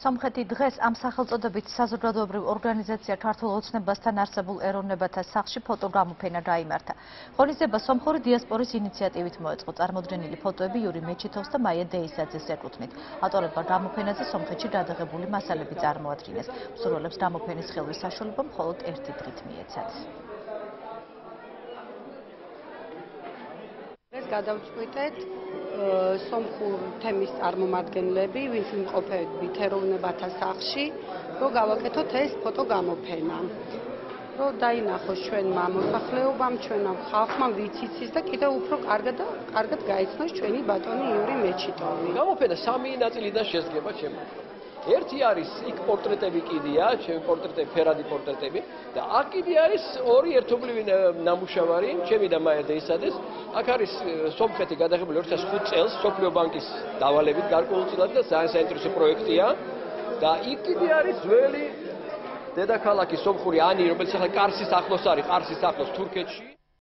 სომხეთი დღეს ამ სახელწოდებით საზოგადოებრივ ორგანიზაცია ქართულ ოცნებასთან არსებულ ეროვნებათა სახლში ფოტოგრამოფენა გაიმართა. ღონისძიება სომხური დიასპორის ინიციატივით მოეწყო. წარმოდგენილი ფოტოები იური მეჩითოვს და მაია დეისაძეს ეკუთვნით. ავტორებმა გრამოფენაზე სომხეთში გადაღებული მასალები წარმოადგინეს. მსურველებს გრამოფენის ხელვის საშუალება მხოლოდ ერთი დღით მიეცათ. ეს გადავწყვიტეთ სომხურ თემის წარმომადგენლები, ვინც იმყოფებით ეროვნებათა სახლში, რომ გავაკეთოთ ეს ფოტო გამოფენა. რომ დაინახოს ჩვენმა მოსახლეობამ, ჩვენამ ხალხმა ვიციცის და კიდევ უფრო კარგად და კარგად გაიცნოს ჩვენი ბატონი იური მეჩიტოვი. გამოფენა სამი ნაწილიდან შედგება ჩემთვის. ერთი არის იქ პორტრეტები კიდია, ჩემი პორტრეტები, ფერადი პორტრეტები და აქ კიდე არის ორი ერთობლივი ნამუშევარი, ჩემი და მაია დეისადეს. აქ არის სომხეთი გადაღებული 2005 წელს სოფლიო ბანკის დავალებით გარკვეულწილად და ძალიან საინტერესო პროექტია. და იქ კიდე არის ძველი დედაქალაქი სომხური ანი, რომელიც ახლა კარსის ახლოს არის, ყარსის ახლოს თურქეთში.